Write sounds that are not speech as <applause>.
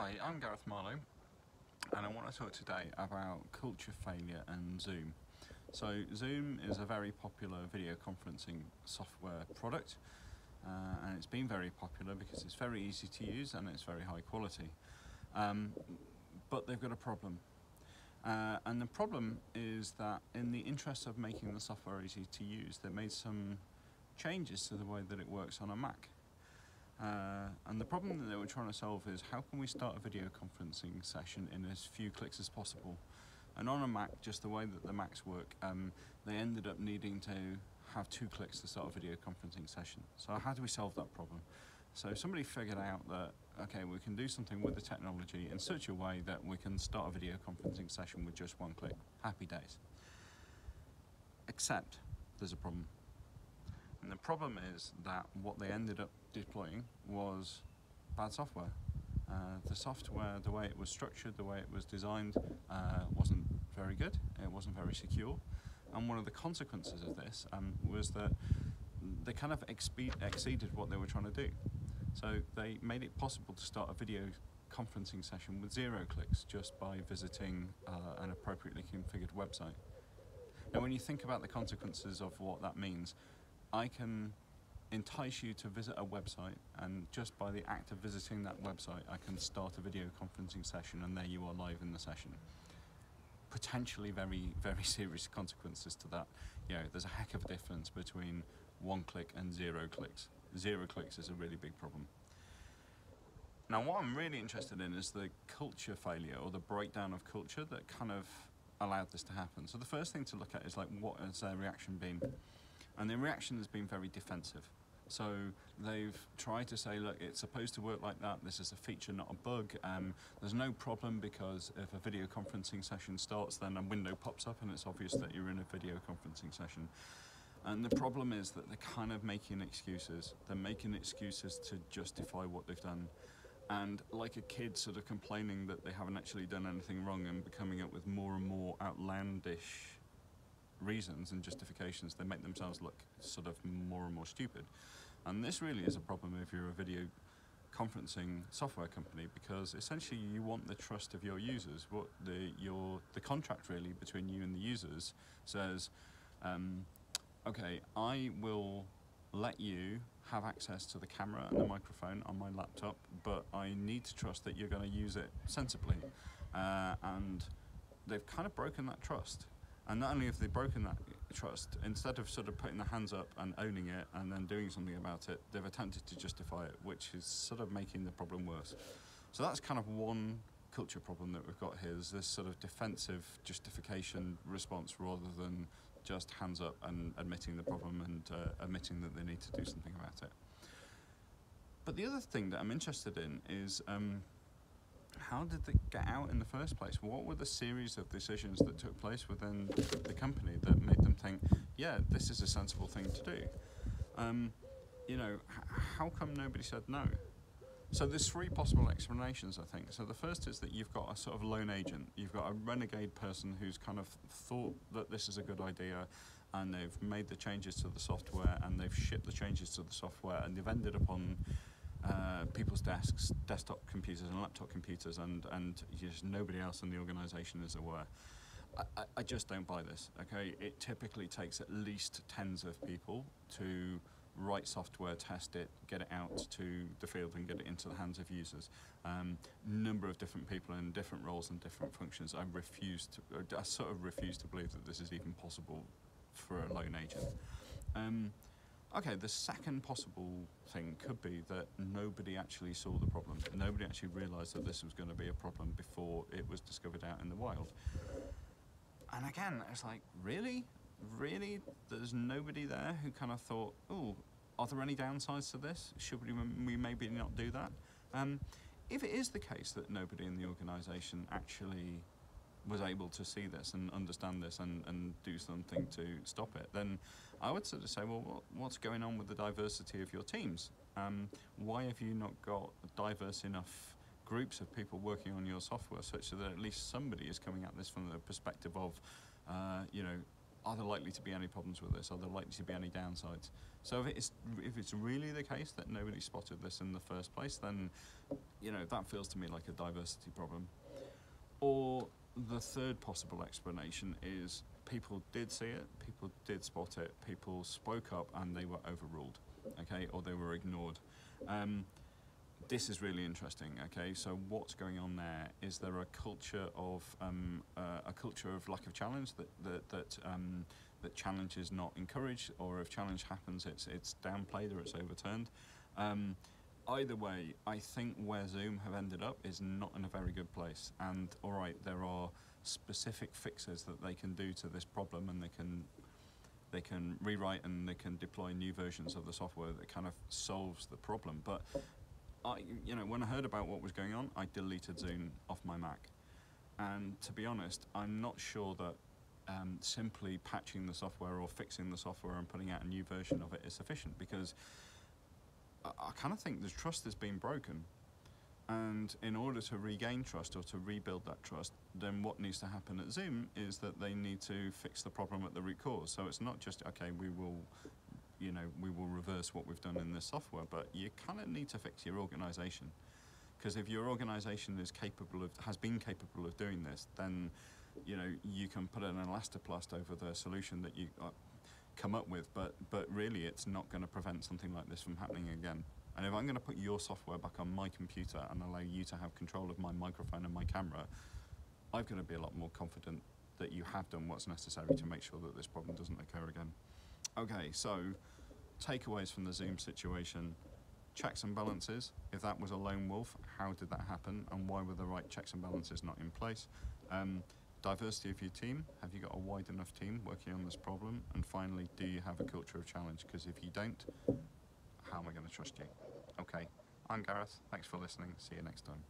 Hi, I'm Gareth Marlow, and I want to talk today about culture failure and Zoom. So, Zoom is a very popular video conferencing software product, uh, and it's been very popular because it's very easy to use and it's very high quality. Um, but they've got a problem. Uh, and the problem is that, in the interest of making the software easy to use, they made some changes to the way that it works on a Mac. Uh, and the problem that they were trying to solve is how can we start a video conferencing session in as few clicks as possible? And on a Mac, just the way that the Macs work, um, they ended up needing to have two clicks to start a video conferencing session. So how do we solve that problem? So somebody figured out that, okay, we can do something with the technology in such a way that we can start a video conferencing session with just one click. Happy days. Except there's a problem. And the problem is that what they ended up deploying was bad software. Uh, the software, the way it was structured, the way it was designed, uh, wasn't very good. It wasn't very secure. And one of the consequences of this um, was that they kind of exceeded what they were trying to do. So they made it possible to start a video conferencing session with zero clicks just by visiting uh, an appropriately configured website. Now, when you think about the consequences of what that means, I can entice you to visit a website, and just by the act of visiting that website, I can start a video conferencing session, and there you are live in the session. Potentially very, <laughs> very serious consequences to that. You know, there's a heck of a difference between one click and zero clicks. Zero clicks is a really big problem. Now, what I'm really interested in is the culture failure or the breakdown of culture that kind of allowed this to happen. So the first thing to look at is like, what has their reaction been? And the reaction has been very defensive. So they've tried to say, look, it's supposed to work like that. This is a feature, not a bug. Um, there's no problem because if a video conferencing session starts, then a window pops up and it's obvious that you're in a video conferencing session. And the problem is that they're kind of making excuses. They're making excuses to justify what they've done. And like a kid sort of complaining that they haven't actually done anything wrong and becoming up with more and more outlandish reasons and justifications, they make themselves look sort of more and more stupid. And this really is a problem if you're a video conferencing software company because essentially you want the trust of your users. What the your the contract really between you and the users says, um, okay, I will let you have access to the camera and the microphone on my laptop, but I need to trust that you're going to use it sensibly. Uh, and they've kind of broken that trust. And not only have they broken that trust, instead of sort of putting their hands up and owning it and then doing something about it, they've attempted to justify it, which is sort of making the problem worse. So that's kind of one culture problem that we've got here is this sort of defensive justification response rather than just hands up and admitting the problem and uh, admitting that they need to do something about it. But the other thing that I'm interested in is um, how did they get out in the first place? What were the series of decisions that took place within the company that made them think, yeah, this is a sensible thing to do? Um, you know, how come nobody said no? So there's three possible explanations, I think. So the first is that you've got a sort of lone agent. You've got a renegade person who's kind of thought that this is a good idea and they've made the changes to the software and they've shipped the changes to the software and they've ended up on uh, people's desks, desktop computers and laptop computers, and, and just nobody else in the organisation is aware. I, I, just don't buy this. Okay, it typically takes at least tens of people to write software, test it, get it out to the field, and get it into the hands of users. Um, number of different people in different roles and different functions. I refuse to. I sort of refuse to believe that this is even possible for a lone agent. Um, Okay, the second possible thing could be that nobody actually saw the problem. Nobody actually realised that this was going to be a problem before it was discovered out in the wild. And again, it's like, really? Really? There's nobody there who kind of thought, oh, are there any downsides to this? Should we, we maybe not do that? Um, if it is the case that nobody in the organisation actually was able to see this and understand this and, and do something to stop it, then I would sort of say, well, what's going on with the diversity of your teams? Um, why have you not got diverse enough groups of people working on your software such that at least somebody is coming at this from the perspective of, uh, you know, are there likely to be any problems with this? Are there likely to be any downsides? So if it's if it's really the case that nobody spotted this in the first place, then you know that feels to me like a diversity problem. The third possible explanation is people did see it, people did spot it, people spoke up and they were overruled, okay, or they were ignored. Um, this is really interesting. Okay, so what's going on there? Is there a culture of um, uh, a culture of lack of challenge that that that, um, that challenge is not encouraged, or if challenge happens, it's it's downplayed or it's overturned? Um, either way, I think where Zoom have ended up is not in a very good place. And all right, there are specific fixes that they can do to this problem, and they can they can rewrite and they can deploy new versions of the software that kind of solves the problem. But I, you know, when I heard about what was going on, I deleted Zoom off my Mac. And to be honest, I'm not sure that um, simply patching the software or fixing the software and putting out a new version of it is sufficient because I, kind of think the trust has been broken. And in order to regain trust or to rebuild that trust, then what needs to happen at Zoom is that they need to fix the problem at the root cause. So it's not just, okay, we will you know, we will reverse what we've done in the software, but you kind of need to fix your organization. Because if your organization is capable of, has been capable of doing this, then, you know, you can put an elastoplast over the solution that you uh, come up with, but, but really it's not going to prevent something like this from happening again. And if I'm going to put your software back on my computer and allow you to have control of my microphone and my camera, I've got to be a lot more confident that you have done what's necessary to make sure that this problem doesn't occur again. Okay, so takeaways from the Zoom situation. Checks and balances. If that was a lone wolf, how did that happen and why were the right checks and balances not in place? Um, diversity of your team. Have you got a wide enough team working on this problem? And finally, do you have a culture of challenge? Because if you don't, how am I going to trust you? Okay, I'm Gareth. Thanks for listening. See you next time.